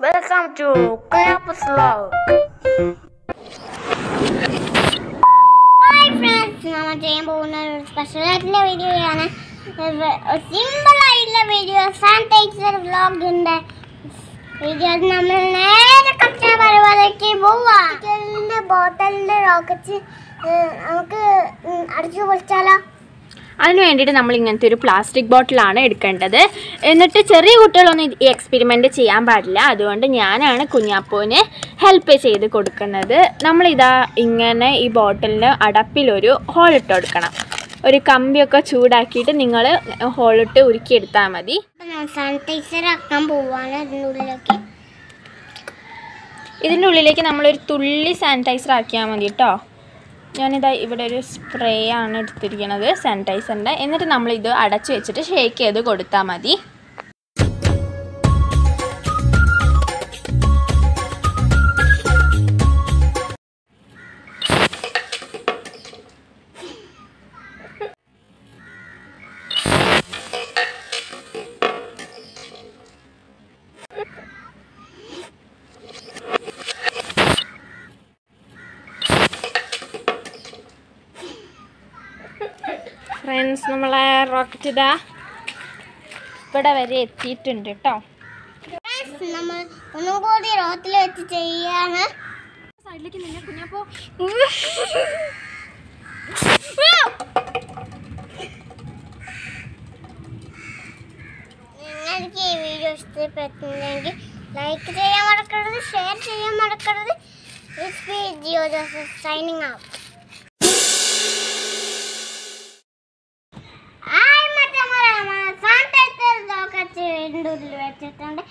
Welcome to Campus Log. Hi friends നമ്മൾ ചെയ്യാൻ പോകുന്ന ഒരു സ്പെഷ്യൽ ആയിട്ടുള്ള വീഡിയോയാണ് സിമ്പിൾ ആയിട്ടുള്ള വീഡിയോ സാനിറ്റൈസർ വ്ളോഗിന്റെ വീഡിയോ നമ്മൾ നേരെ കച്ച പരിപാടിക്ക് പോവാം. ബോട്ടലിന്റെ റോക്കറ്റ് നമുക്ക് അടിച്ചു പൊളിച്ചാലോ? അതിന് വേണ്ടിയിട്ട് നമ്മൾ ഇങ്ങനത്തെ ഒരു പ്ലാസ്റ്റിക് ബോട്ടിലാണ് എടുക്കേണ്ടത്. എന്നിട്ട് ചെറിയ കുട്ടികളൊന്നും ഈ എക്സ്പെരിമെന്റ് ചെയ്യാൻ പാടില്ല. അതുകൊണ്ട് ഞാനാണ് കുഞ്ഞാപ്പൂവിന് ഹെൽപ്പ് ചെയ്ത് കൊടുക്കുന്നത്. നമ്മളിതാ ഇങ്ങനെ ഈ ബോട്ടിലിന് അടപ്പിലൊരു ഹോൾ ഇട്ട് കൊടുക്കണം. ഒരു കമ്പിയൊക്കെ ചൂടാക്കിയിട്ട് നിങ്ങൾ ഹോളിട്ട് ഉരുക്കിയെടുത്താൽ മതി. സാനിറ്റൈസർ ആക്കാൻ പോവാണ് ഇതിന്റെ ഉള്ളിലേക്ക് നമ്മളൊരു തുള്ളി സാനിറ്റൈസർ ആക്കിയാൽ മതി കേട്ടോ. ഞാനിതാ ഇവിടെ ഒരു സ്പ്രേ ആണ് എടുത്തിരിക്കുന്നത് സാനിറ്റൈസറിന്റെ എന്നിട്ട് നമ്മളിത് അടച്ചു വെച്ചിട്ട് ഷേക്ക് ചെയ്ത് കൊടുത്താൽ മതി. ഫ്രണ്ട്സ് നമ്മളെ റോക്കറ്റ് ഇതാ ഇവിടെ വരെ എത്തിയിട്ടുണ്ട് കേട്ടോ നമ്മൾ ഒന്നും കൂടി റോത്തിൽ വെച്ച് ചെയ്യാണ്. സൈഡിലേക്ക് നിന്നെ കുഞ്ഞപ്പോ നിങ്ങൾക്ക് ഈ വീഡിയോ ഇഷ്ടപ്പെട്ടിട്ടുണ്ടെങ്കിൽ ലൈക്ക് ചെയ്യാൻ മറക്കരുത് ഷെയർ ചെയ്യാൻ മറക്കരുത്. ദിസ് വീഡിയോ സൈനിങ് ഔട്ട് రెండు ఉర్లు పెట్టేటంటే